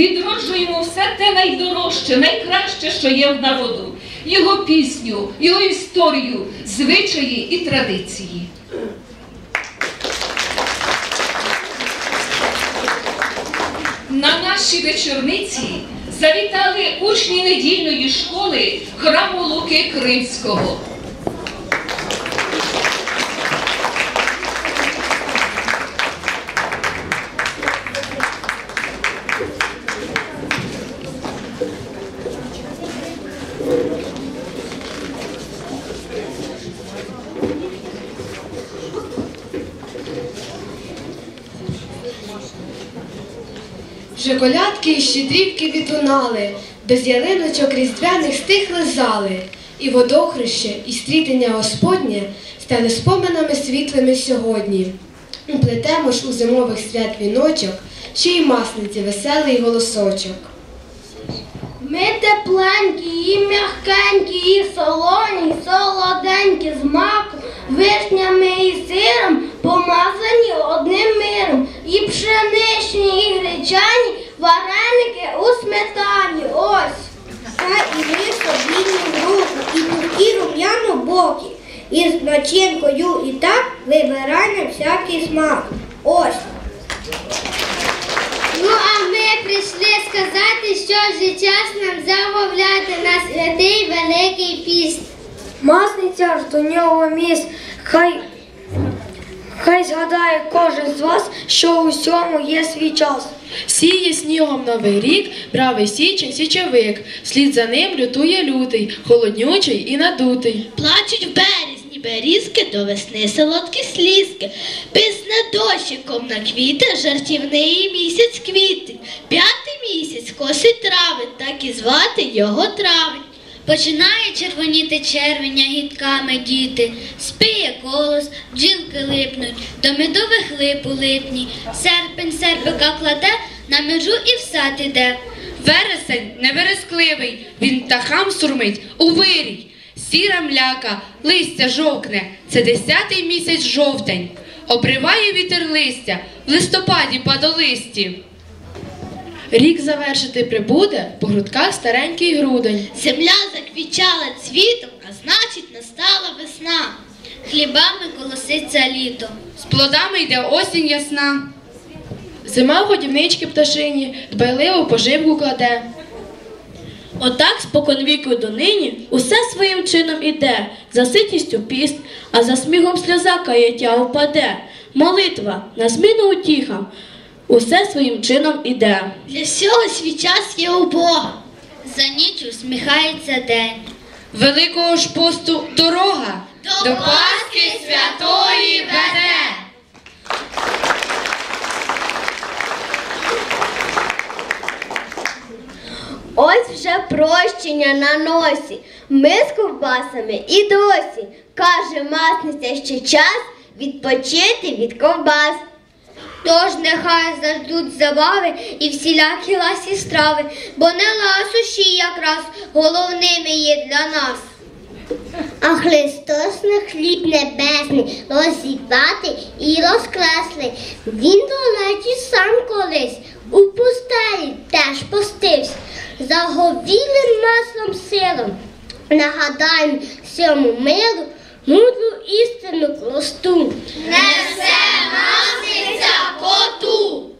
відроджуємо все те найдорожче, найкраще, що є в народу, його пісню, його історію, звичаї і традиції. На нашій вечорниці завітали учні недільної школи храму Луки Кримського. Колядки і щедрівки відлунали, без ялиночок різдвяних стихли зали, і водохреще, і стрітення Господнє стали споминами світлими сьогодні. Плетемо ж у зимових свят віночок, ще й масниці веселий голосочок. Ми тепленькі, і м'якенькі, і солоні, і солоденькі з маку, вишнями і сиром, помазані одним миром, і пшеничні, і гречані, вареники у сметані. Ось. Та і ми собі в руку, і такі рум'яно боки, і з начинкою і так вибирай всякий смак. Ось. Ну, а ми прийшли сказати, що вже час нам замовляти на святий великий піст. Масниця ж до нього міст, хай, хай згадає кожен з вас, що у всьому є свій час. Сіє снігом новий рік, бравий січень січовик, слід за ним лютує лютий, холоднючий і надутий. Плачуть в березні берізки до весни солодкі слізки. Писне дощиком на квіти, жартівний місяць квіти. П'ятий місяць косить травень, так і звати його травень. Починає червоніти червеня гідками діти, спиє колос, бджілки липнуть, до медових лип у липні, серпень серпика кладе, на межу і в сад іде. Вересень неверескливий, він птахам сурмить у вирій. Сіра мляка, листя жовкне, це десятий місяць жовтень. Обриває вітер листя, в листопаді падолисті. Рік завершити прибуде, по грудках старенький грудень. Земля заквічала цвітом, а значить настала весна. Хлібами колоситься літо. З плодами йде осінь ясна. Зима в годівнички пташині, дбайливо поживку кладе. Отак споконвіку донині усе своїм чином іде, за ситістю піст, а за сміхом сльоза каяття впаде. Молитва на зміну утіхам, усе своїм чином іде. Для всього свій час є у Бога. За ніч усміхається день. Великого ж посту дорога До Пасхи святої веде. Ось вже прощення на носі. Ми з ковбасами і досі. Каже масниця, що час відпочити від ковбас. Тож нехай заждуть забави і всілякі ласі страви, бо не ласощі якраз головними є для нас. А Христос на хліб небесний розібати і розкресли. Він далечі сам колись у пустелі теж постився, заговілим маслом силом. Нагадаємо всьому миру мудру истинно кроз. Не се носи за поту.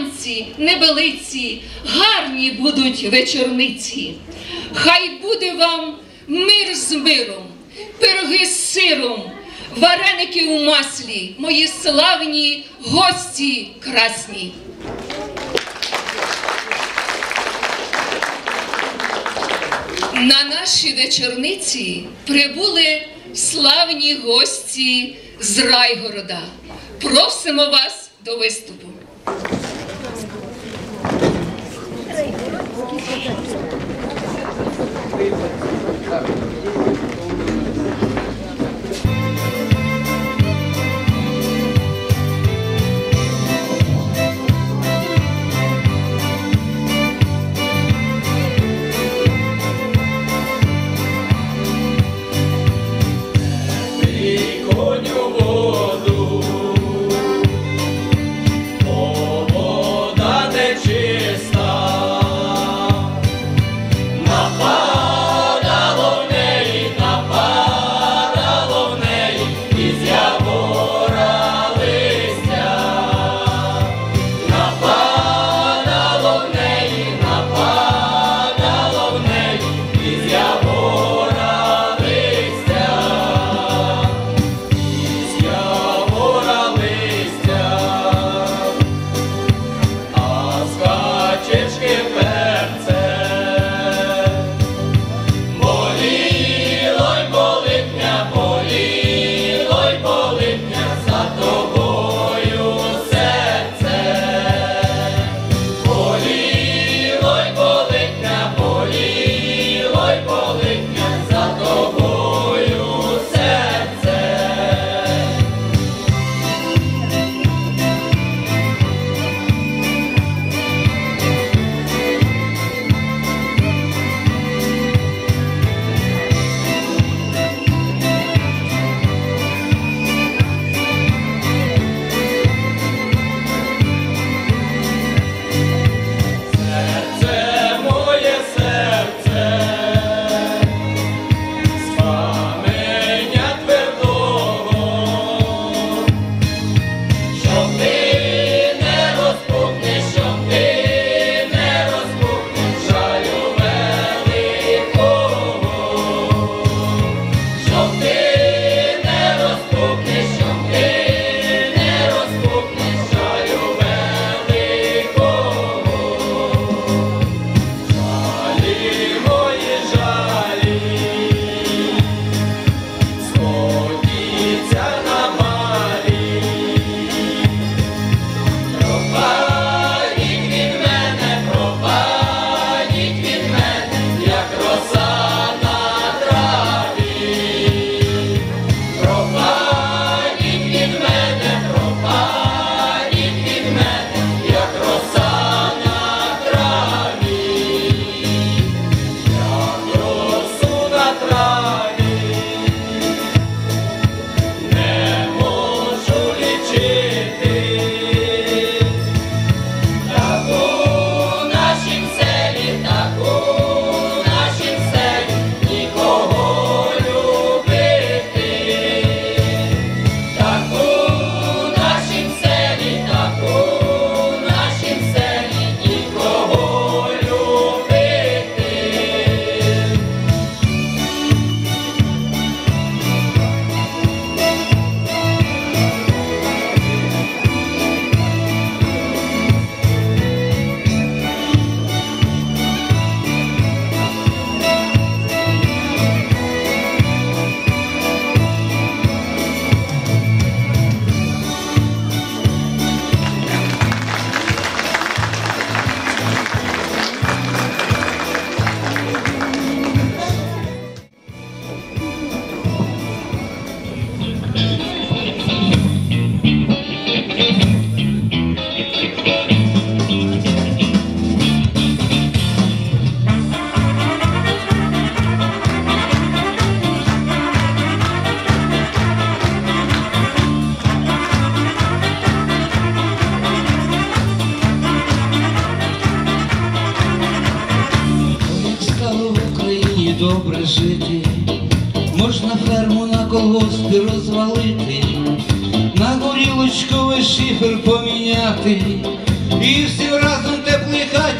Танці, небелиці, гарні будуть вечорниці. Хай буде вам мир з миром, пироги з сиром, вареники у маслі, мої славні гості красні. На наші вечорниці прибули славні гості з Райгорода. Просимо вас до виступу.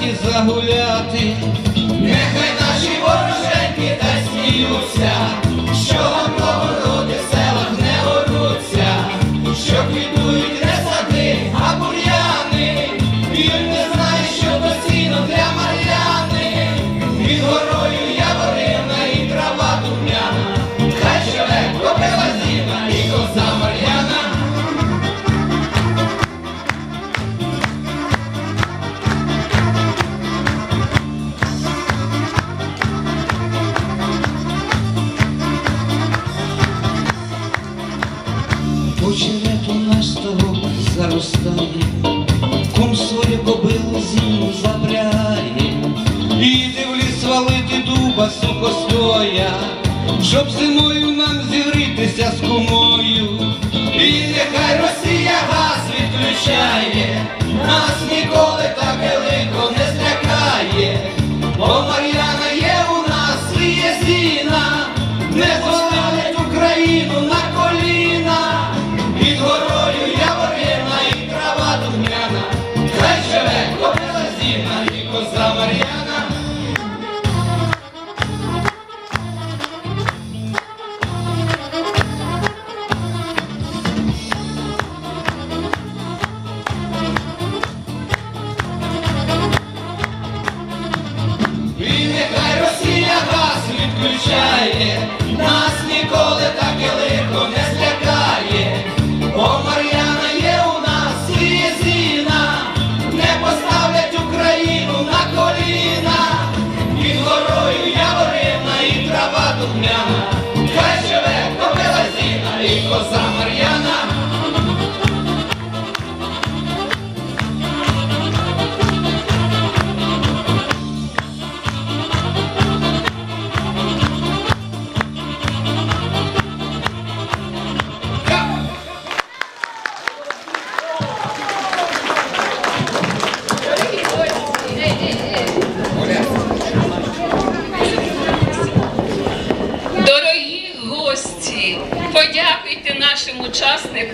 хаті загуляти, нехай наші вороженьки та сміються, що.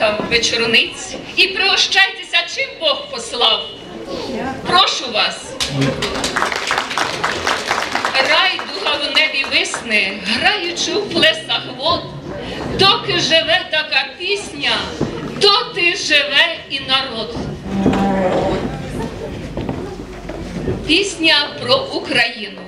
Ласкав вечорниць і пригощайтеся, чим Бог послав. Прошу вас. Рай дуга в небі висне, граючи в плесах вод. Доки живе така пісня, доти живе і народ. Пісня про Україну.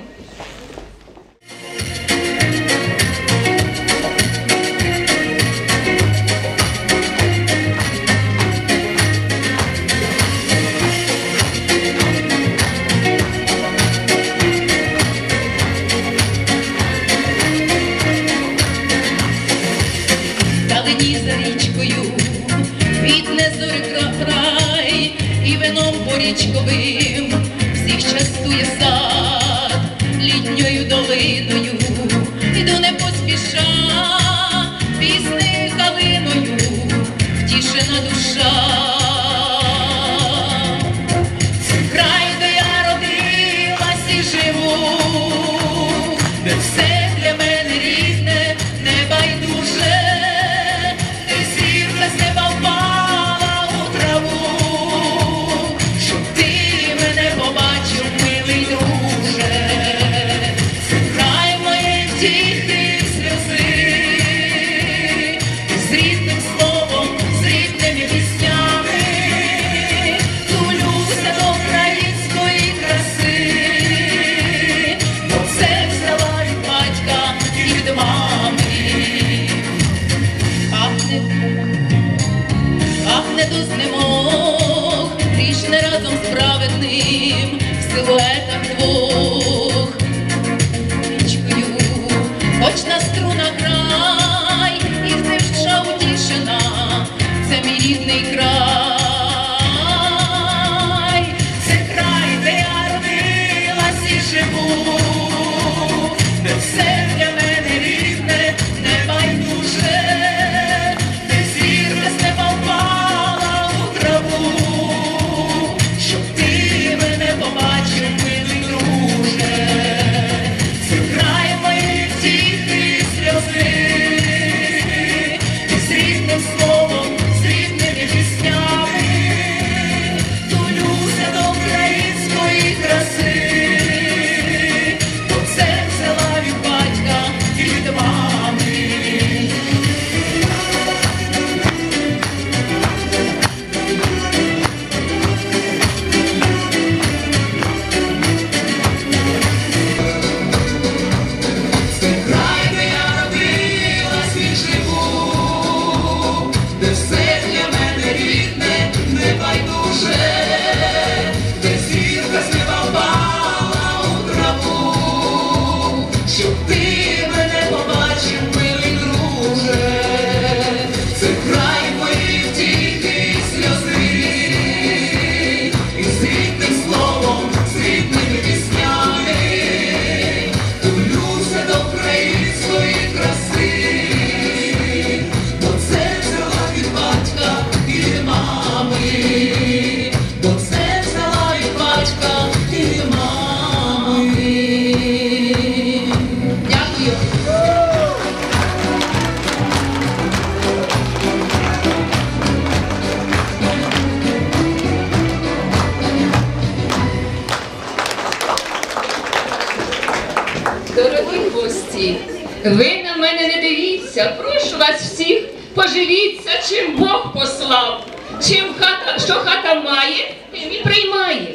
Всіх, поживіться, чим Бог послав. Чим хата, що хата має, тим і приймає.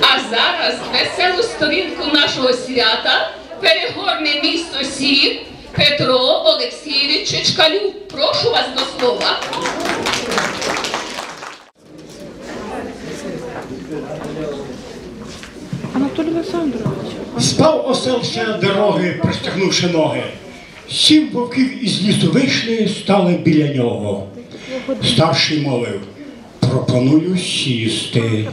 А зараз веселу сторінку нашого свята перегорне мій сусід Петро Олексійович Чичкалюк. Прошу вас до слова. Спав осел ще дороги, простягнувши ноги. Сім вовків із лісу вийшли, стали біля нього. Старший мовив, пропоную сісти.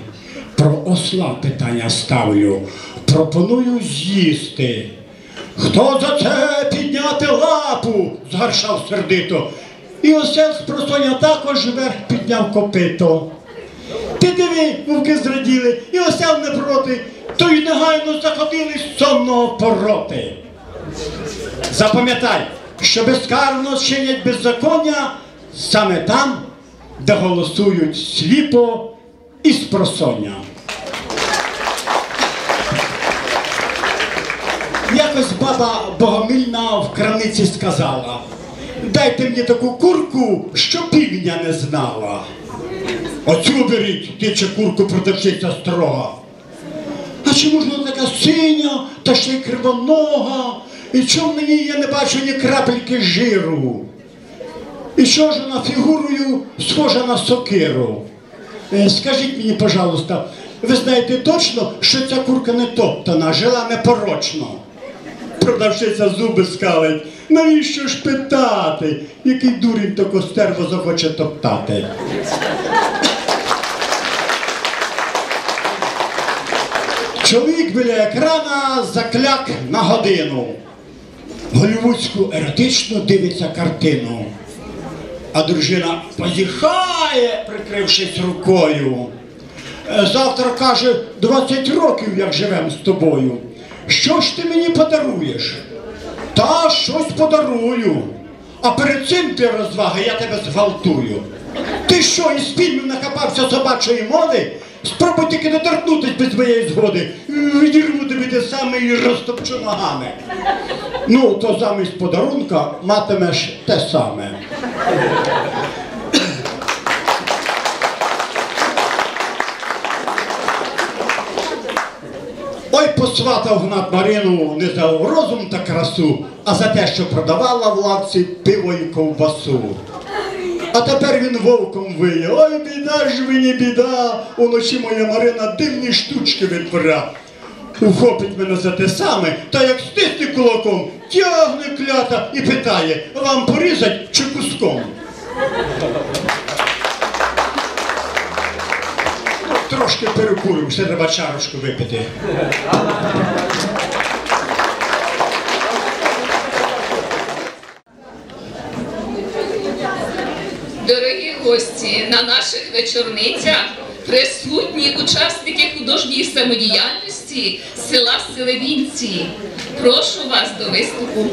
Про осла питання ставлю, пропоную з'їсти. Хто за це підняти лапу? згаршав сердито. І осел з також вверх підняв копито. Ти диви, вовки зраділи, і осел не проти, то й негайно заходили з сонного пороти. Запам'ятай, що безкарно чинять беззаконня саме там, де голосують сліпо і з просоння. Якось баба Богомільна в крамниці сказала, дайте мені таку курку, що півня не знала. Оцю беріть, ти чи курку продавчиця строга. А чому ж вона така синя, та ще й кривонога? І чому мені я не бачу ні крапельки жиру? І що ж вона фігурою схожа на сокиру? Е, Скажіть мені, пожалуйста, ви знаєте точно, що ця курка не топтана, жила непорочно? Продавщиця зуби скалить. Навіщо ж питати? Який дурень таку стерво захоче топтати? Чоловік біля екрана закляк на годину. Голівудську еротично дивиться картину. А дружина позіхає, прикрившись рукою. Е, Завтра каже, 20 років як живем з тобою. Що ж ти мені подаруєш? Та щось подарую. А перед цим ти розваги, я тебе зґвалтую. Ти що, із фільмів накопався собачої моди? Спробуй тільки доторкнутись без моєї згоди. Відірву тобі те саме і розтопчу ногами. Ну, то замість подарунка матимеш те саме. Ой, посватав Гнат Марину не за розум та красу, а за те, що продавала в лавці пиво і ковбасу. А тепер він вовком виє. Ой, біда ж мені біда. Уночі моя Марина дивні штучки відбира. Ухопить мене за те саме, та як стисне кулаком, тягне клята і питає, вам порізать чи куском? Трошки перекурив, ще треба чарочку випити. Дорогі гості, на наших вечорницях присутні учасники художньої самодіяльності села Селевінці. Прошу вас до виступу.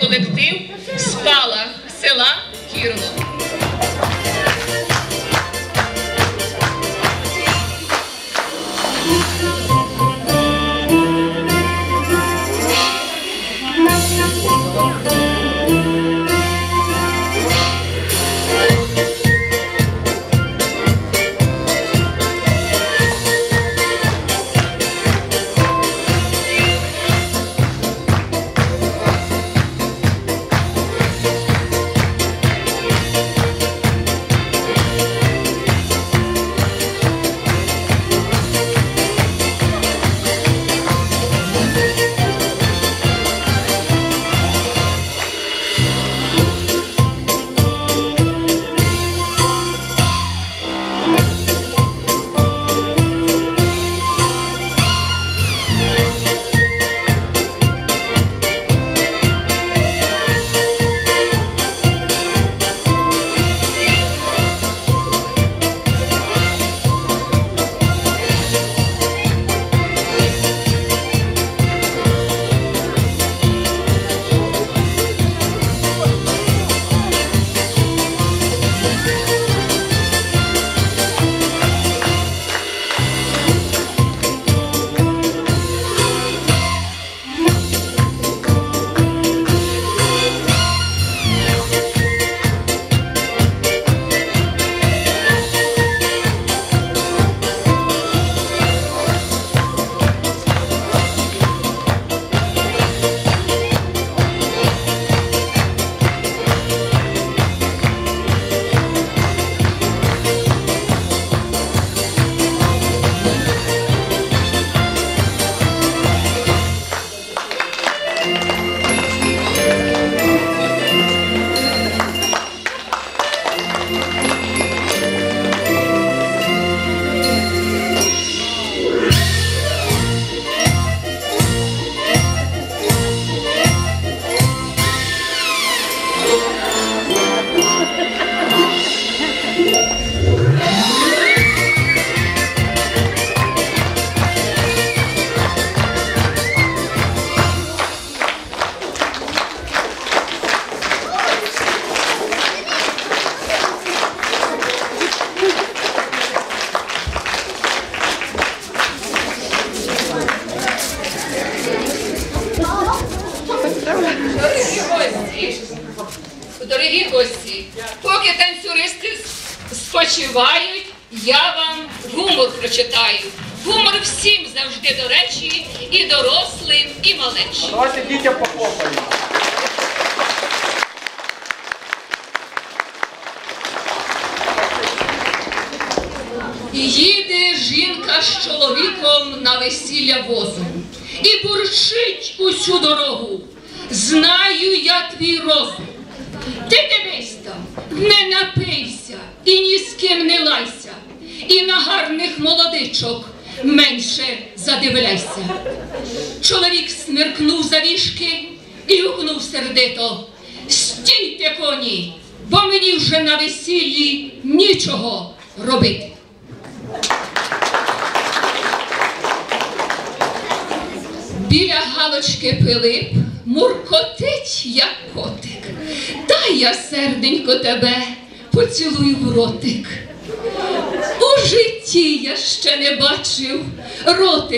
колектив Спалах села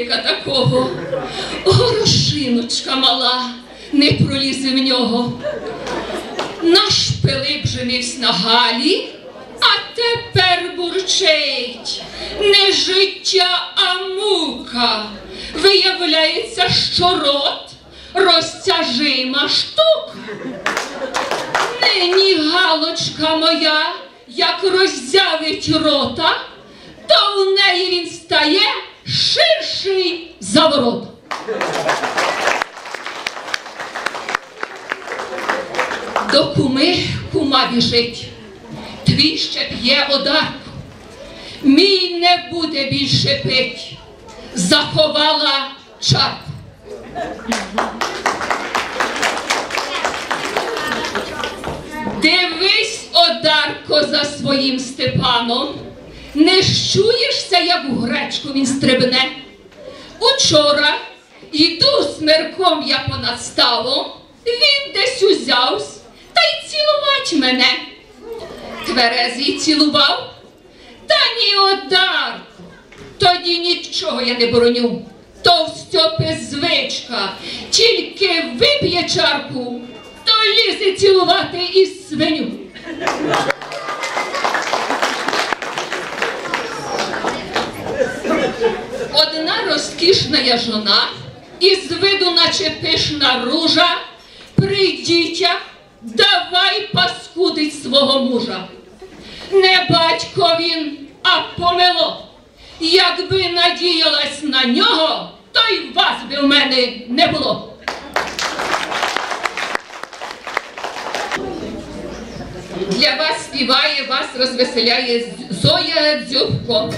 Ротика такого. Горошиночка мала не пролізе в нього. Наш Пилип женився на Галі, а тепер бурчить. Не життя, а мука. Виявляється, що рот розтяжима штука. Нині галочка моя, як роззявить рота, то в неї він стає ширший за ворота. До куми кума біжить, твій ще п'є одарку. Мій не буде більше пить, заховала чарку. Дивись, одарко, за своїм Степаном, не щуєшся, як у гречку він стрибне. Учора йду смерком я понад ставом, він десь узявсь та й цілувать мене. Тверезий цілував, та ні одарку. Тоді нічого я не бороню. То в Стьопи звичка, тільки вип'є чарку, то лізе цілувати і свиню. Одна розкішна жона, із виду, наче пишна ружа, при дітях давай паскудить свого мужа. Не батько він, а помило. Якби надіялась на нього, то й вас би в мене не було. Для вас співає, вас розвеселяє Зоя Дзюбко.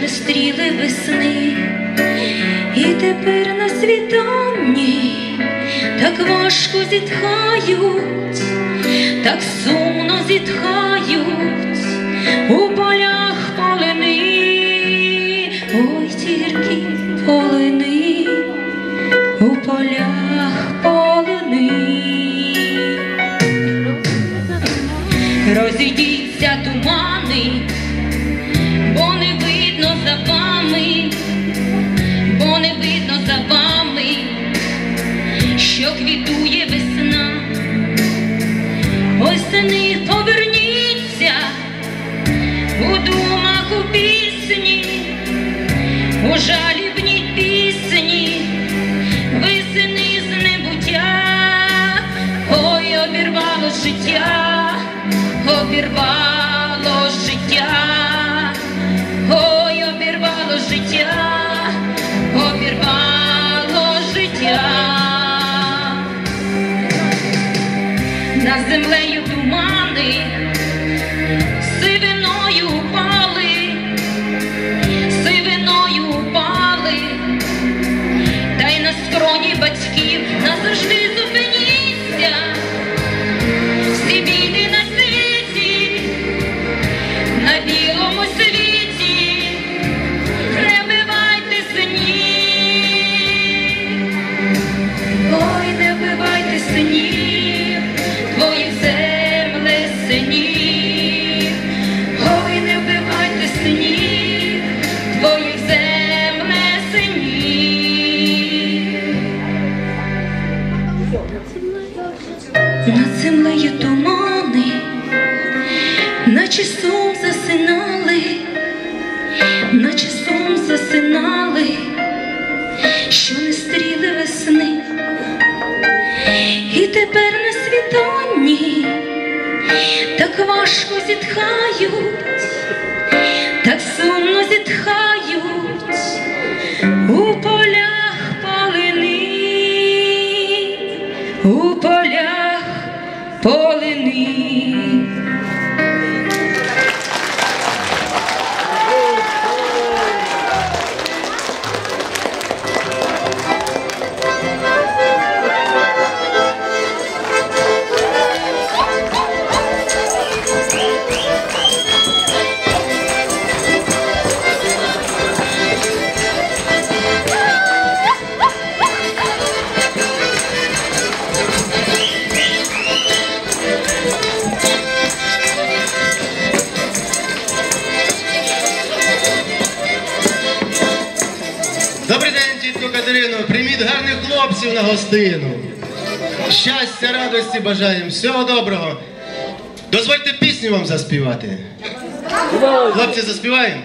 не стріли весни, і тепер на світанні так важко зітхають, так сумно зітхають. сном засинали, наче сном засинали, що не стріли весни, і тепер на світанні так важко зітхають, так сумно зітхають у полях полини, у полях полини. Гостину. Щастя, радості бажаємо, всього доброго. Дозвольте пісню вам заспівати. Хлопці, заспіваємо?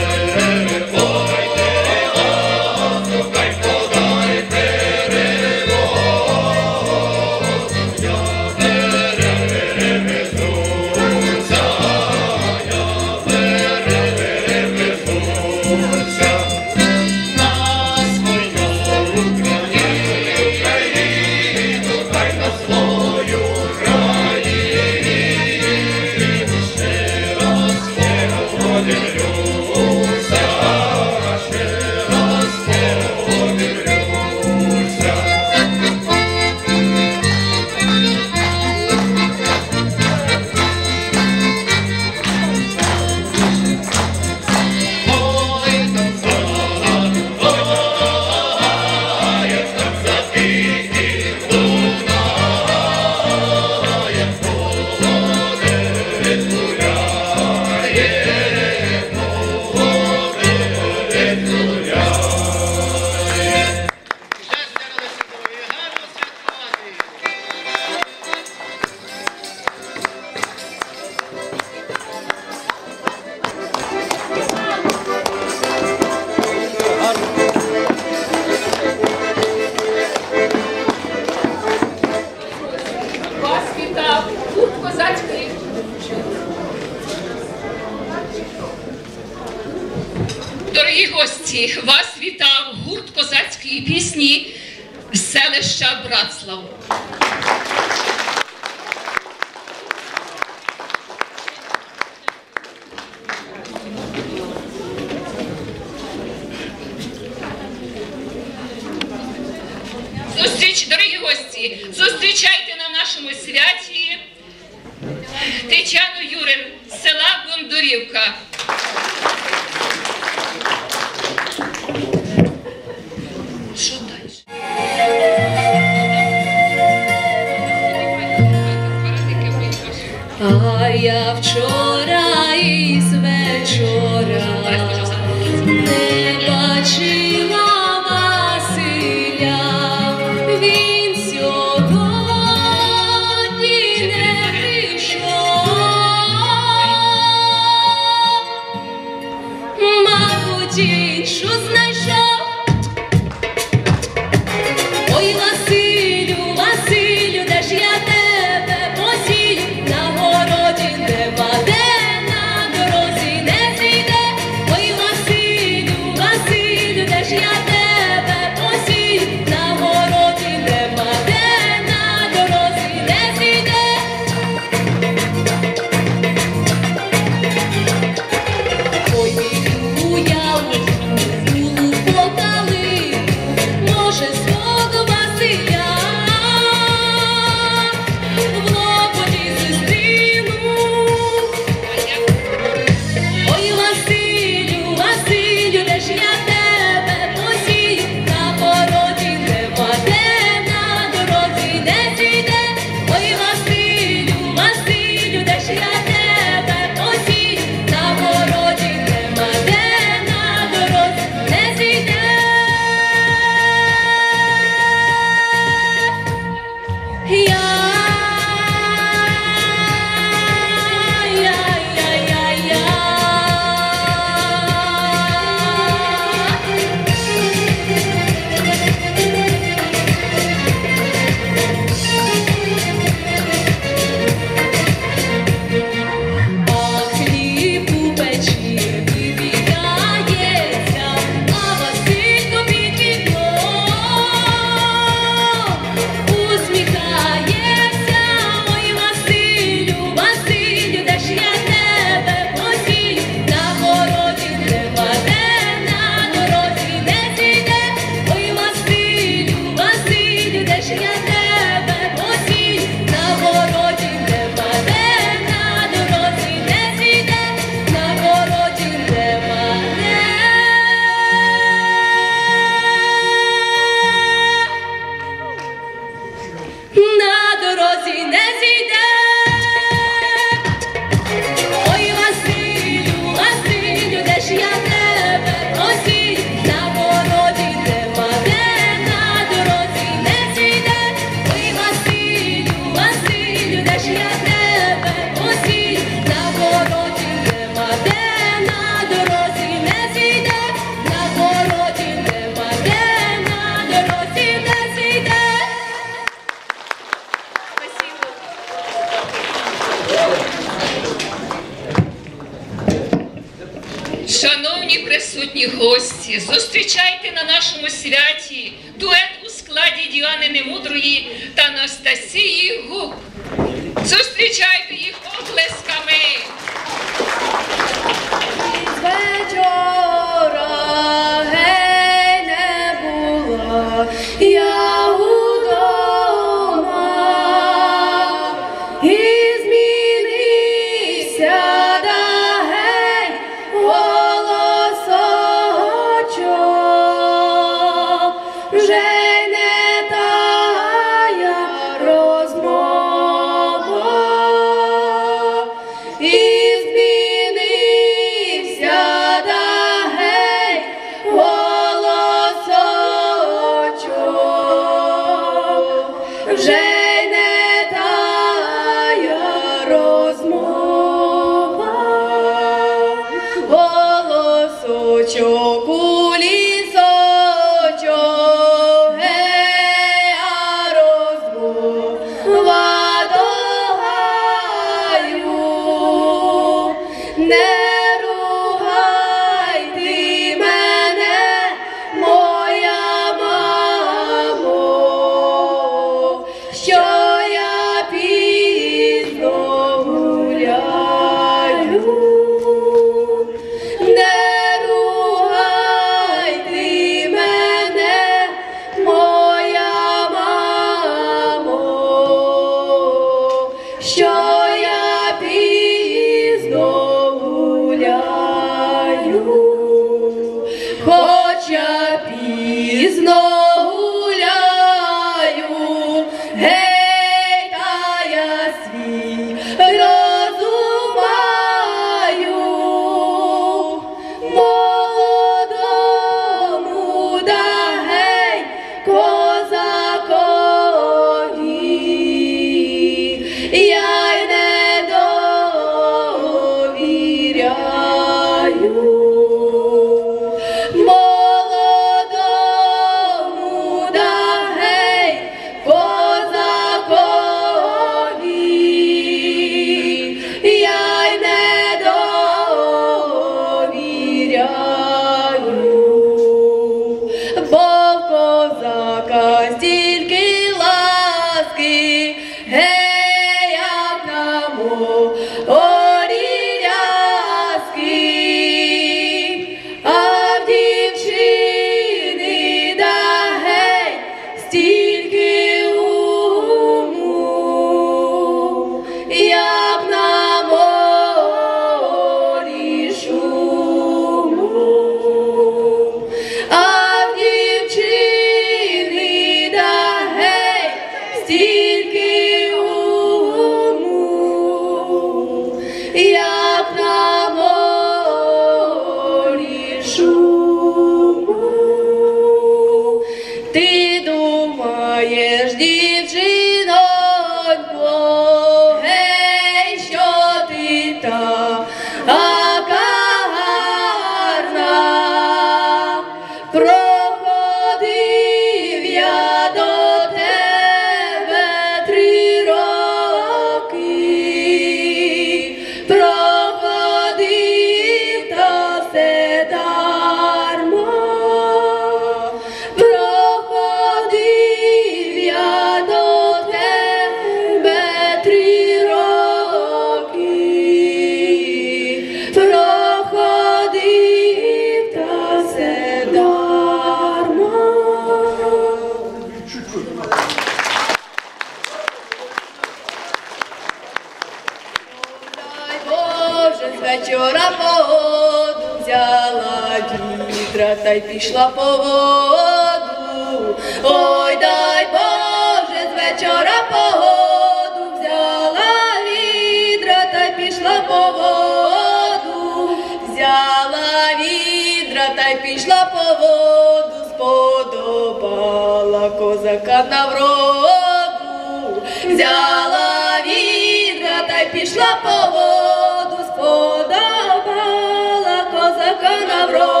та й пішла по воду, ой дай Боже, з вечора погоду взяла відра. Та й пішла по воду, взяла відра та й пішла по воду, сподобала козака на вроду, взяла відра та й пішла по воду, сподобала козака на вроду.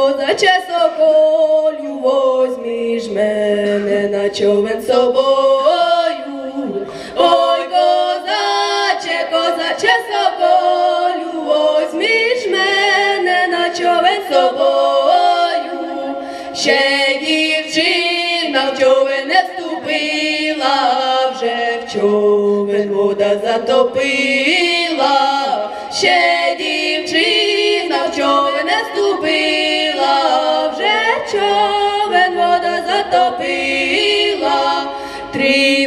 козаче соколю, возьміш мене на човен собою, ой, козаче, козаче соколю, возьміш мене на човен собою, ще дівчина в човен не вступила, вже в човен вода затопила. ще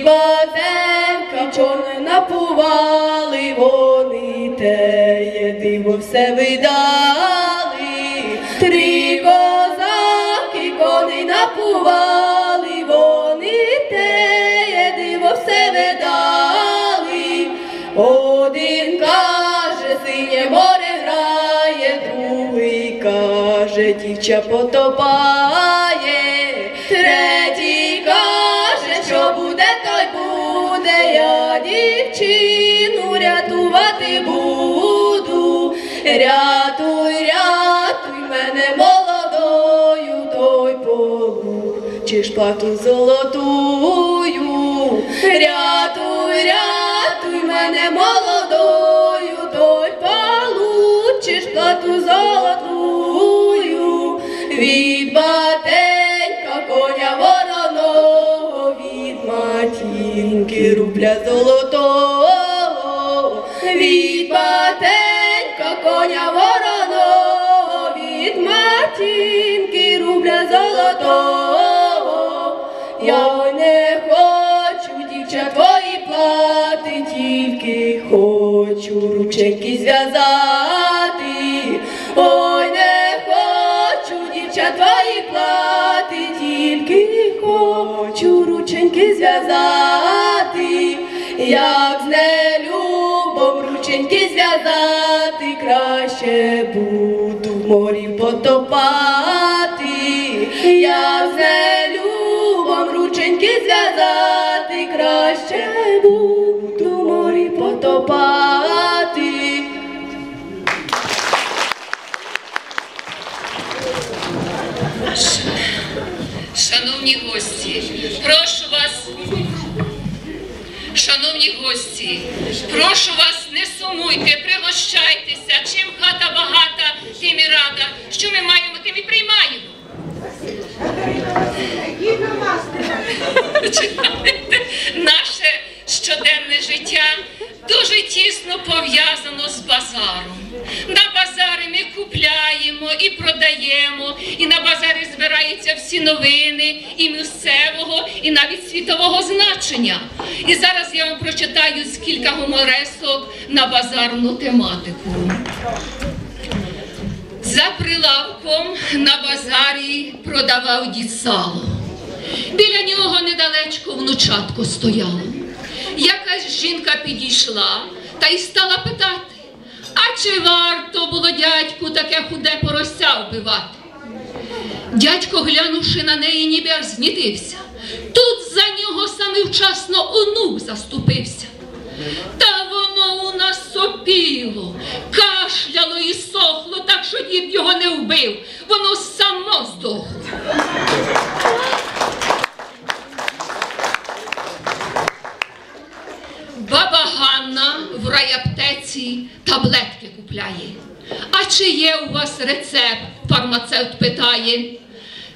три базенка човен напували, вони теє диво все видали, три козаки коней напували, вони теє диво все видали. Один каже, синє море грає, другий каже, дівча потопає, чи золотую. Рятуй, рятуй мене молодою, той получиш плату золотую. Від батенька коня вороного, від матінки рубля золотого, від батенька коня вороного, від матінки рубля золотого. Рученьки зв'язати. Ой, не хочу, дівча твої плати, тільки хочу рученьки зв'язати. Як з нелюбом рученьки зв'язати, краще буду в морі потопати. Я з нелюбом рученьки зв'язати, краще буду в морі потопати. Шановні гості, прошу вас, шановні гості, прошу вас, не сумуйте, пригощайтеся. Чим хата багата, тим і рада. Що ми маємо, тим і приймаємо. Щоденне життя дуже тісно пов'язано з базаром. На базари ми купляємо і продаємо, і на базарі збираються всі новини і місцевого, і навіть світового значення. І зараз я вам прочитаю кілька гуморесок на базарну тематику. За прилавком на базарі продавав дід сало. Біля нього недалечко внучатко стояло. Якась жінка підійшла та й стала питати, а чи варто було дядьку таке худе порося вбивати? Дядько, глянувши на неї, ніби аж знітився. Тут за нього саме вчасно онук заступився. Та воно у нас сопіло, кашляло і сохло, так що дід його не вбив, воно само здохло. Баба Ганна в райаптеці таблетки купляє. А чи є у вас рецепт? Фармацевт питає.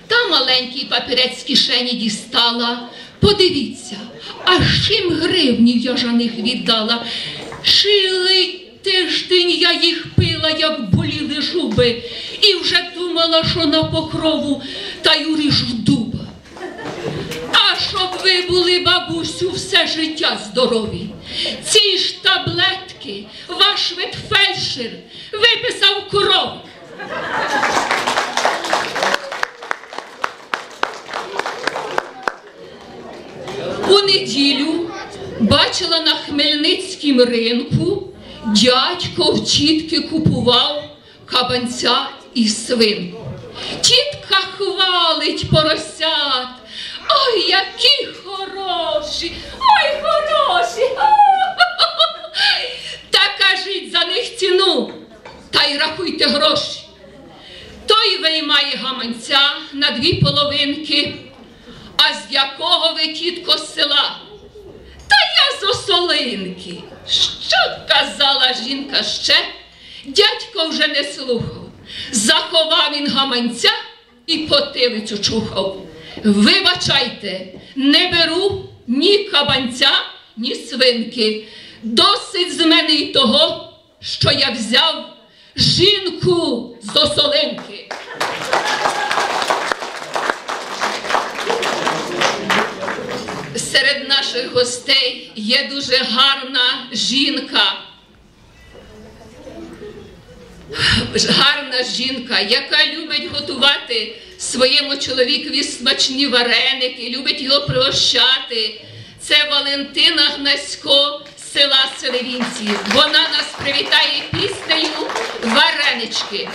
Та маленький папірець з кишені дістала. Подивіться, аж чим гривнів я жаних віддала. Шилий тиждень я їх пила, як боліли жуби, і вже думала, що на покрову та й уріжу дуба. Щоб ви були, бабусю, все життя здорові. Ці ж таблетки ваш ветфельдшер виписав корові. У неділю бачила на Хмельницькому ринку дядько в тітки купував кабанця і свинку. Тітка хвалить поросят. Ой, які хороші! Ой, хороші! Та кажіть за них ціну та й рахуйте гроші. Той виймає гаманця на дві половинки. А з якого ви тітко з села? Та я з осолинки. Що казала жінка ще? Дядько вже не слухав. Заховав він гаманця і потилицю чухав. Вибачайте, не беру ні кабанця ні свинки. Досить з мене й того, що я взяв жінку з осолинки. Серед наших гостей є дуже гарна жінка. Гарна жінка, яка любить готувати своєму чоловікові смачні вареники, любить його пригощати. Це Валентина Гнасько з села Селевінці. Вона нас привітає піснею Варенички.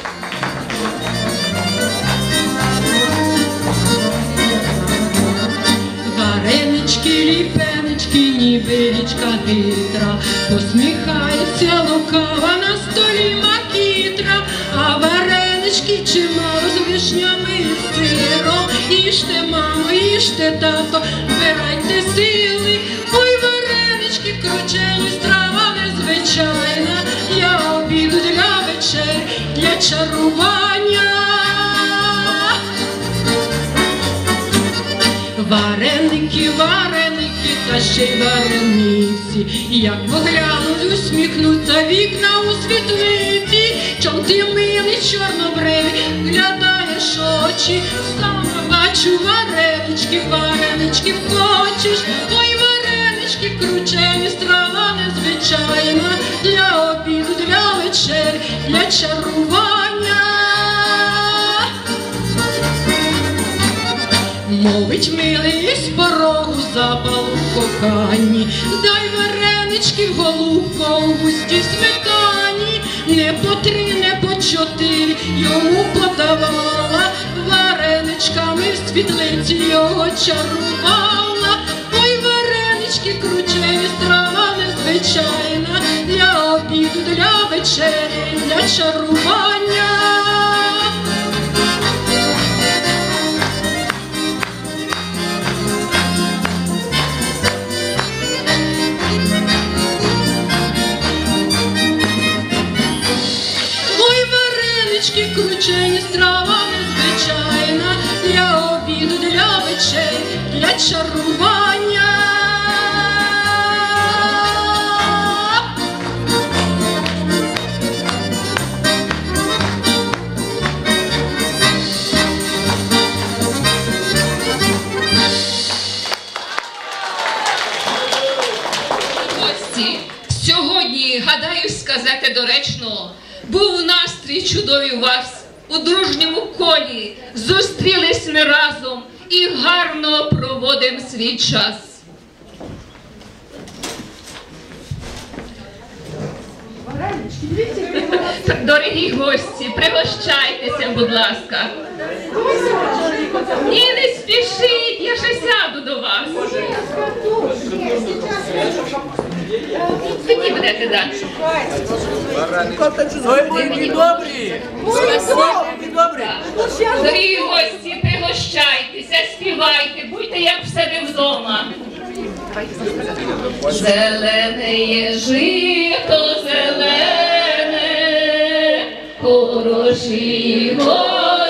Варенички, ліпенички, ніби річка хитра, посміхається лукава на столі макітра, а варенички чимало з вишнями і сиром. Їжте, мамо, їжте, тато, збирайте сили, ой, варенички, кручені, страва незвичайна, для обіду, для вечер, для чарування. Вареники, вареники, та ще й варениці, як поглянуть, усміхнуться вікна у світлиці, ти милий чорнобривий, глядаєш очі, саме бачу варенички, варенички хочеш, ой, варенички, кручені, страва незвичайна, для обіду, для вечер, для чарування. Мовить милий із порогу запалу в коханні, дай варенички голубко у густій сметані, не по три, не по чотири. Йому подавала, вареничками в світлиці його чарувала, ой, варенички кручені, страва незвичайна, для обіду, для вечері, для чарування. Варенички кручені, страва незвичайна, для обіду, для вечер, для чарування. У вас у дружньому колі. Зустрілись ми разом і гарно проводимо свій час. Дорогі гості, пригощайтеся, будь ласка. Ні, не спішіть, я ще сяду до вас. Тоді будете далі. Добрі! Добрі! Гості, пригощайтеся, співайте, будьте як в себе вдома. Зелене є жито, зелене, хороші гості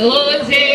doze.